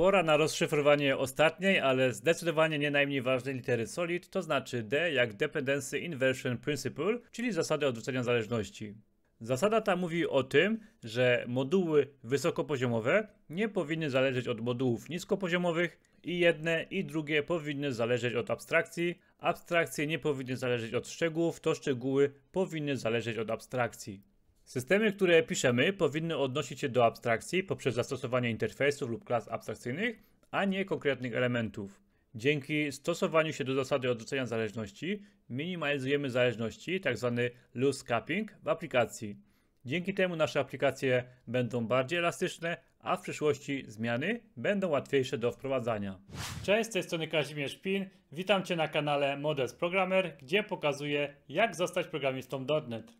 Pora na rozszyfrowanie ostatniej, ale zdecydowanie nie najmniej ważnej litery SOLID, to znaczy D jak Dependency Inversion Principle, czyli zasady odrzucenia zależności. Zasada ta mówi o tym, że moduły wysokopoziomowe nie powinny zależeć od modułów niskopoziomowych i jedne i drugie powinny zależeć od abstrakcji. Abstrakcje nie powinny zależeć od szczegółów, to szczegóły powinny zależeć od abstrakcji. Systemy, które piszemy, powinny odnosić się do abstrakcji poprzez zastosowanie interfejsów lub klas abstrakcyjnych, a nie konkretnych elementów. Dzięki stosowaniu się do zasady odrzucenia zależności, minimalizujemy zależności, tzw. Tak loose capping, w aplikacji. Dzięki temu nasze aplikacje będą bardziej elastyczne, a w przyszłości zmiany będą łatwiejsze do wprowadzania. Cześć, z tej strony Kazimierz Pin. Witam Cię na kanale Models Programmer, gdzie pokazuję jak zostać programistą .NET.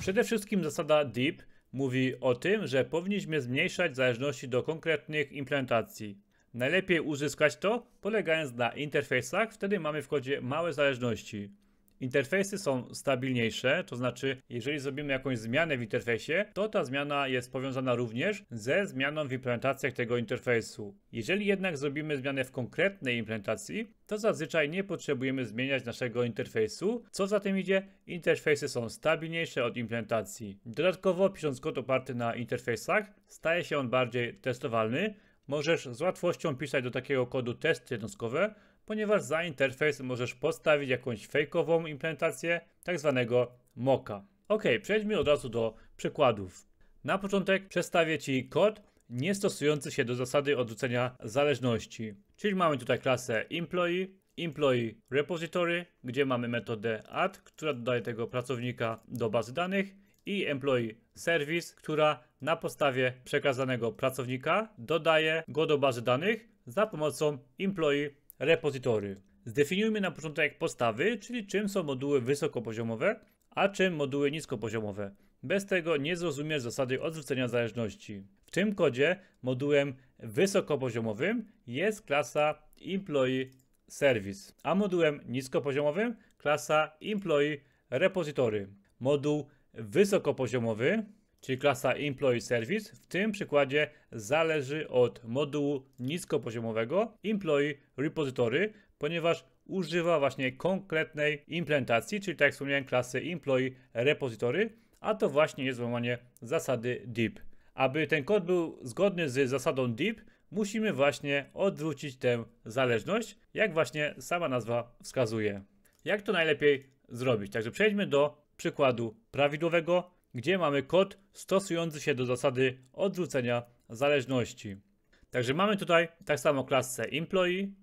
Przede wszystkim zasada DEEP mówi o tym, że powinniśmy zmniejszać zależności do konkretnych implementacji. Najlepiej uzyskać to polegając na interfejsach, wtedy mamy w kodzie małe zależności. Interfejsy są stabilniejsze, to znaczy, jeżeli zrobimy jakąś zmianę w interfejsie, to ta zmiana jest powiązana również ze zmianą w implementacjach tego interfejsu. Jeżeli jednak zrobimy zmianę w konkretnej implementacji, to zazwyczaj nie potrzebujemy zmieniać naszego interfejsu. Co za tym idzie, interfejsy są stabilniejsze od implementacji. Dodatkowo, pisząc kod oparty na interfejsach, staje się on bardziej testowalny. Możesz z łatwością pisać do takiego kodu testy jednostkowe, ponieważ za interfejs możesz postawić jakąś fejkową implementację, tak zwanego mocka. Ok, przejdźmy od razu do przykładów. Na początek przedstawię Ci kod nie stosujący się do zasady odrzucenia zależności. Czyli mamy tutaj klasę employee, employee repository, gdzie mamy metodę add, która dodaje tego pracownika do bazy danych i employee service, która na podstawie przekazanego pracownika dodaje go do bazy danych za pomocą employee repozytory. Zdefiniujmy na początek podstawy, czyli czym są moduły wysokopoziomowe, a czym moduły niskopoziomowe. Bez tego nie zrozumiesz zasady odrzucenia zależności. W tym kodzie modułem wysokopoziomowym jest klasa Employee Service, a modułem niskopoziomowym klasa Employee Repository. Moduł wysokopoziomowy czyli klasa Employee Service, w tym przykładzie zależy od modułu niskopoziomowego Employee Repository, ponieważ używa właśnie konkretnej implementacji, czyli tak jak wspomniałem, klasy Employee Repository, a to właśnie jest złamanie zasady DEEP. Aby ten kod był zgodny z zasadą DEEP, musimy właśnie odwrócić tę zależność, jak właśnie sama nazwa wskazuje. Jak to najlepiej zrobić? Także przejdźmy do przykładu prawidłowego gdzie mamy kod stosujący się do zasady odrzucenia zależności. Także mamy tutaj tak samo klasę employee,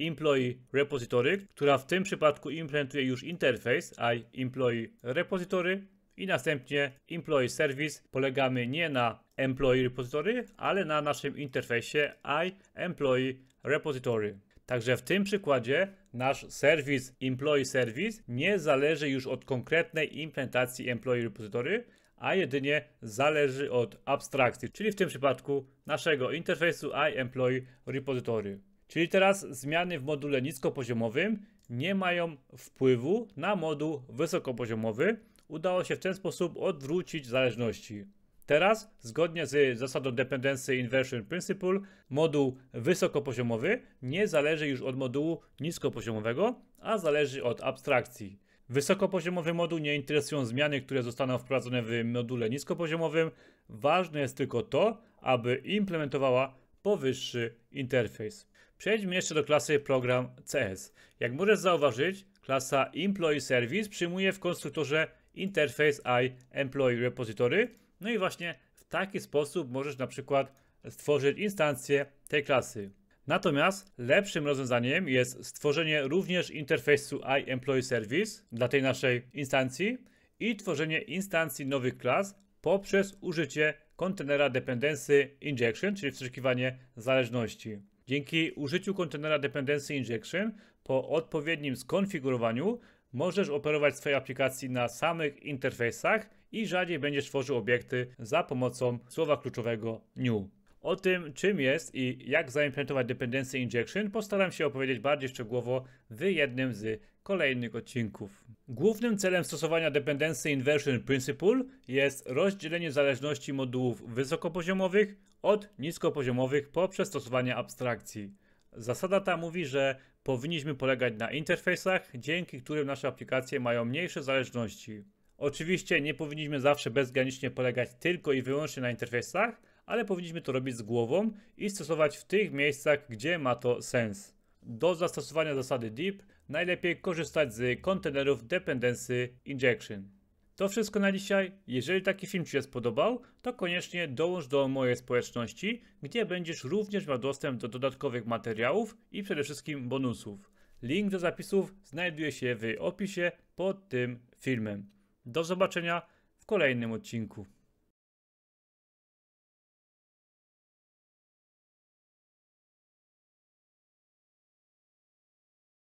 employee repository, która w tym przypadku implementuje już interfejs i employee repository i następnie employee service polegamy nie na employee repository, ale na naszym interfejsie i employee repository. Także w tym przykładzie nasz serwis Employee Service nie zależy już od konkretnej implementacji Employee Repository, a jedynie zależy od abstrakcji, czyli w tym przypadku naszego interfejsu iEmployee Repository. Czyli teraz zmiany w module niskopoziomowym nie mają wpływu na moduł wysokopoziomowy. Udało się w ten sposób odwrócić zależności. Teraz, zgodnie z zasadą Dependency Inversion Principle, moduł wysokopoziomowy nie zależy już od modułu niskopoziomowego, a zależy od abstrakcji. Wysokopoziomowy moduł nie interesują zmiany, które zostaną wprowadzone w module niskopoziomowym. Ważne jest tylko to, aby implementowała powyższy interfejs. Przejdźmy jeszcze do klasy program CS. Jak możesz zauważyć, klasa Employee Service przyjmuje w konstruktorze interfejs i Employee Repository, no i właśnie w taki sposób możesz na przykład stworzyć instancję tej klasy. Natomiast lepszym rozwiązaniem jest stworzenie również interfejsu iEmployeeService dla tej naszej instancji i tworzenie instancji nowych klas poprzez użycie kontenera dependency injection, czyli wstrzykiwanie zależności. Dzięki użyciu kontenera dependency injection po odpowiednim skonfigurowaniu możesz operować swojej aplikacji na samych interfejsach i rzadziej będziesz tworzył obiekty za pomocą słowa kluczowego new. O tym, czym jest i jak zaimplementować Dependency Injection, postaram się opowiedzieć bardziej szczegółowo w jednym z kolejnych odcinków. Głównym celem stosowania Dependency Inversion Principle jest rozdzielenie zależności modułów wysokopoziomowych od niskopoziomowych poprzez stosowanie abstrakcji. Zasada ta mówi, że powinniśmy polegać na interfejsach, dzięki którym nasze aplikacje mają mniejsze zależności. Oczywiście nie powinniśmy zawsze bezgranicznie polegać tylko i wyłącznie na interfejsach, ale powinniśmy to robić z głową i stosować w tych miejscach, gdzie ma to sens. Do zastosowania zasady DEEP najlepiej korzystać z kontenerów Dependency Injection. To wszystko na dzisiaj. Jeżeli taki film Ci się spodobał, to koniecznie dołącz do mojej społeczności, gdzie będziesz również miał dostęp do dodatkowych materiałów i przede wszystkim bonusów. Link do zapisów znajduje się w opisie pod tym filmem. Do zobaczenia w kolejnym odcinku.